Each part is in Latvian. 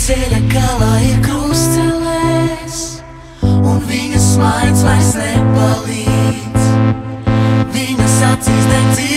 ceļa galā ir krustcelēs, un viņas smaids vairs nepalīdz. Viņas acīs deg dzirkstelēs,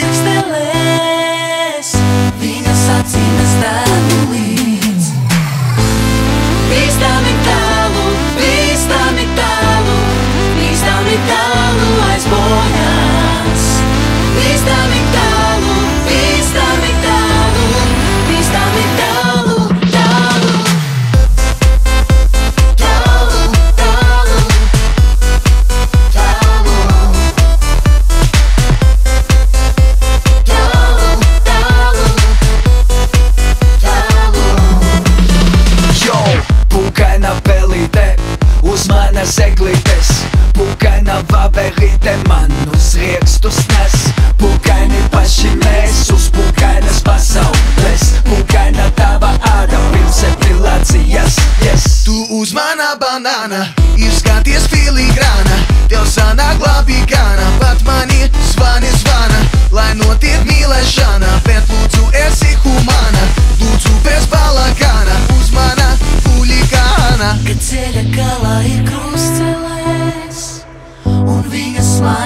manas eglītes Pūkaina vaverīte man uz riekstus nes Pūkaini paši mēs uz pūkainas pasaules Pūkaina tava āda pirms epilācijas, yes Tu uz manā banāna izskaties filigrāna Tev sanāk labi gana, pat mani zvani. zvana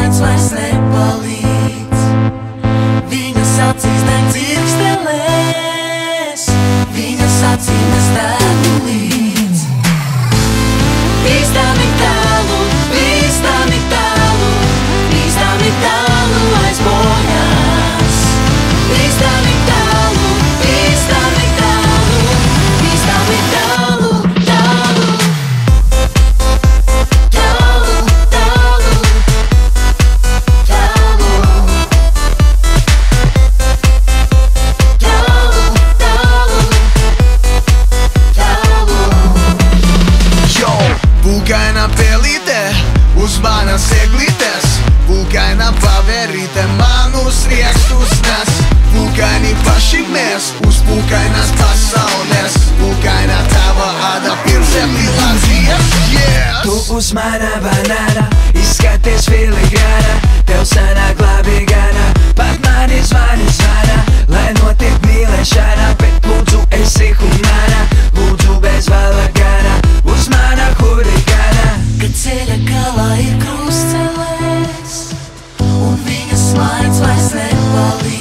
viņas smaids vairs nepalīdz. Uz manas eglītes Pūkaina paverīte man uz riekstus nes. Pūkaini paši mēs uz pūkainas pasaules. Pūkaina tava āda pirms epilācijas Yes! Tu uz mana banāna izskaties filigrāna. Tev sanāk labi gana, pat mani zvani zvana snap all